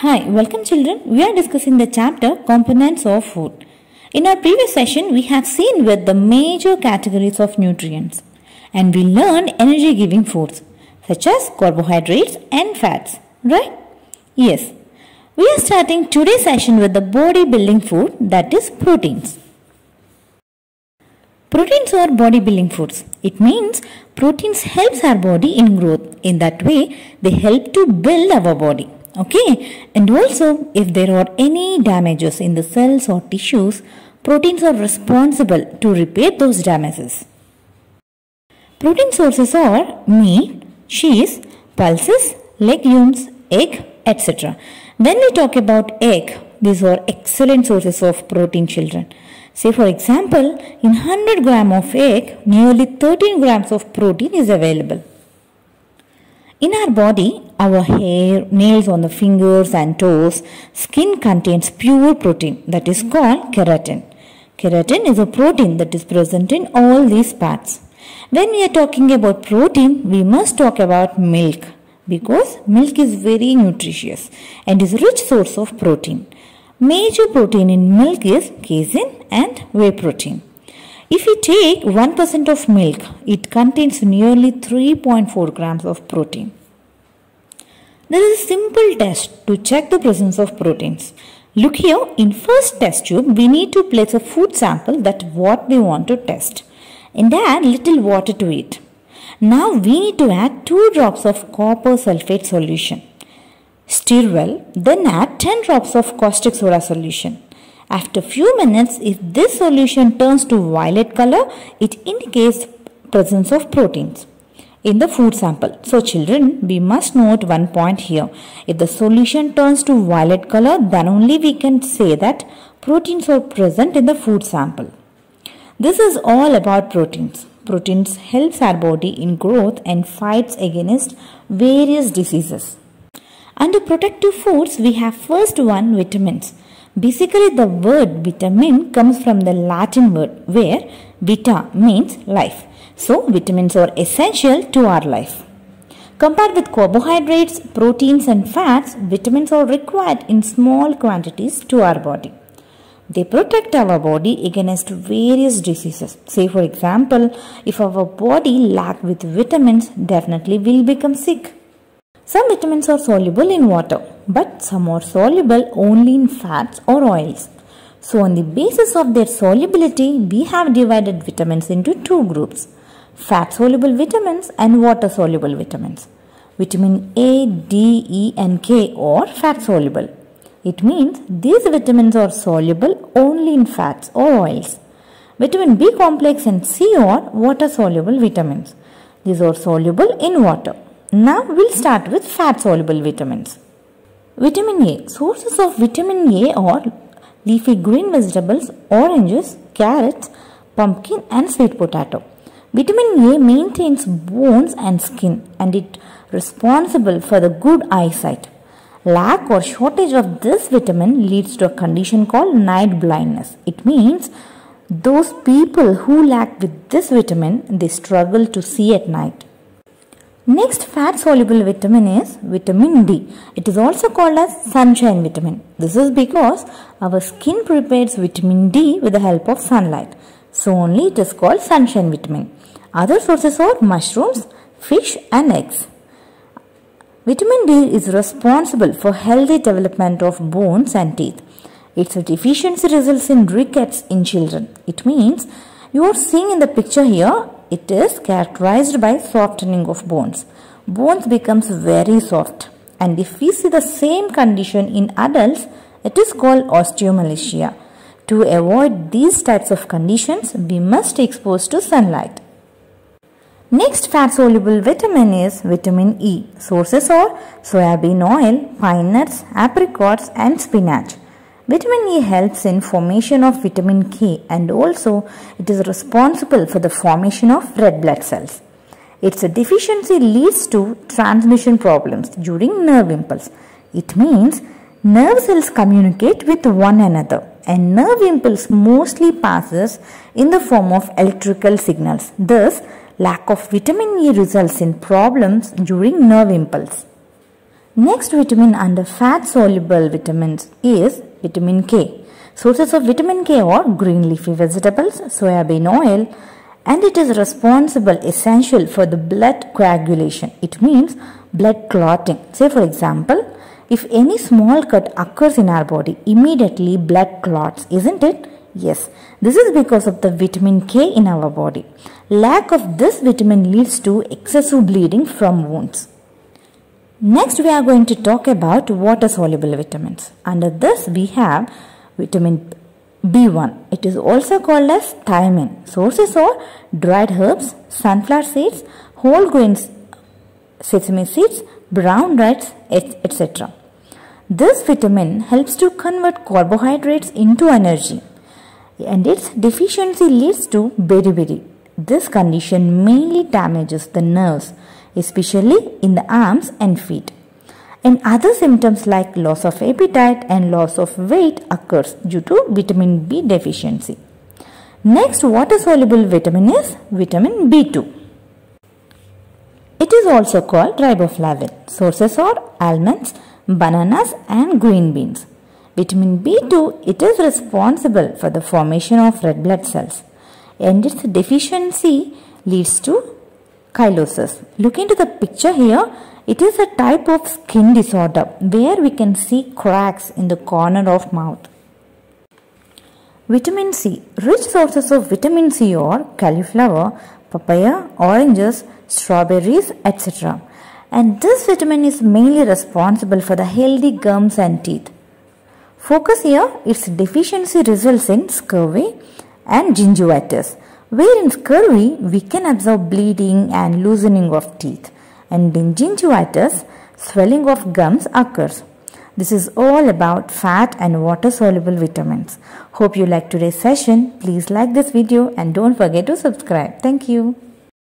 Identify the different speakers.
Speaker 1: Hi, welcome children. We are discussing the chapter Components of Food. In our previous session, we have seen with the major categories of nutrients and we learned energy giving foods such as carbohydrates and fats, right? Yes. We are starting today's session with the body building food that is proteins. Proteins are body building foods. It means proteins helps our body in growth. In that way, they help to build our body. Okay, and also if there are any damages in the cells or tissues, proteins are responsible to repair those damages. Protein sources are meat, cheese, pulses, legumes, egg, etc. When we talk about egg, these are excellent sources of protein children. Say for example, in 100 gram of egg, nearly 13 grams of protein is available. In our body, our hair, nails on the fingers and toes, skin contains pure protein that is called keratin. Keratin is a protein that is present in all these parts. When we are talking about protein, we must talk about milk because milk is very nutritious and is a rich source of protein. Major protein in milk is casein and whey protein. If we take 1% of milk, it contains nearly 3.4 grams of protein. There is a simple test to check the presence of proteins. Look here, in first test tube, we need to place a food sample that what we want to test and add little water to it. Now we need to add 2 drops of copper sulfate solution. Stir well, then add 10 drops of caustic soda solution. After few minutes, if this solution turns to violet color, it indicates presence of proteins in the food sample. So children, we must note one point here. If the solution turns to violet color, then only we can say that proteins are present in the food sample. This is all about proteins. Proteins helps our body in growth and fights against various diseases. Under protective foods, we have first one vitamins. Basically, the word vitamin comes from the Latin word where vita means life. So, vitamins are essential to our life. Compared with carbohydrates, proteins and fats, vitamins are required in small quantities to our body. They protect our body against various diseases. Say for example, if our body lack with vitamins, definitely will become sick. Some vitamins are soluble in water, but some are soluble only in fats or oils. So on the basis of their solubility, we have divided vitamins into two groups. Fat soluble vitamins and water soluble vitamins. Vitamin A, D, E and K are fat soluble. It means these vitamins are soluble only in fats or oils. Vitamin B complex and C are water soluble vitamins. These are soluble in water. Now we'll start with fat soluble vitamins. Vitamin A. Sources of vitamin A are leafy green vegetables, oranges, carrots, pumpkin and sweet potato. Vitamin A maintains bones and skin and it responsible for the good eyesight. Lack or shortage of this vitamin leads to a condition called night blindness. It means those people who lack with this vitamin they struggle to see at night. Next fat soluble vitamin is vitamin D. It is also called as sunshine vitamin. This is because our skin prepares vitamin D with the help of sunlight. So only it is called sunshine vitamin. Other sources are mushrooms, fish and eggs. Vitamin D is responsible for healthy development of bones and teeth. Its deficiency results in rickets in children. It means you are seeing in the picture here it is characterized by softening of bones. Bones becomes very soft and if we see the same condition in adults, it is called osteomalacia. To avoid these types of conditions, we must expose to sunlight. Next fat soluble vitamin is vitamin E. Sources are soybean oil, pine nuts, apricots and spinach. Vitamin E helps in formation of vitamin K and also it is responsible for the formation of red blood cells. Its deficiency leads to transmission problems during nerve impulse. It means nerve cells communicate with one another and nerve impulse mostly passes in the form of electrical signals. Thus, lack of vitamin E results in problems during nerve impulse. Next vitamin under fat soluble vitamins is vitamin K. Sources of vitamin K are green leafy vegetables, soybean oil, and it is responsible essential for the blood coagulation. It means blood clotting. Say for example, if any small cut occurs in our body, immediately blood clots, isn't it? Yes, this is because of the vitamin K in our body. Lack of this vitamin leads to excessive bleeding from wounds. Next we are going to talk about water soluble vitamins. Under this we have vitamin B1. It is also called as thiamine. Sources are dried herbs, sunflower seeds, whole grains, sesame seeds, brown rice, etc. This vitamin helps to convert carbohydrates into energy and its deficiency leads to beriberi. This condition mainly damages the nerves, especially in the arms and feet and other symptoms like loss of appetite and loss of weight occurs due to vitamin B deficiency. Next water soluble vitamin is vitamin B2. It is also called riboflavin. Sources are almonds, bananas and green beans. Vitamin B2 it is responsible for the formation of red blood cells and its deficiency leads to cheilosis. Look into the picture here it is a type of skin disorder where we can see cracks in the corner of mouth. Vitamin C. Rich sources of vitamin C are cauliflower, papaya, oranges, strawberries, etc. And this vitamin is mainly responsible for the healthy gums and teeth. Focus here, its deficiency results in scurvy and gingivitis, where in scurvy we can observe bleeding and loosening of teeth and in gingivitis, swelling of gums occurs. This is all about fat and water soluble vitamins. Hope you liked today's session. Please like this video and don't forget to subscribe. Thank you.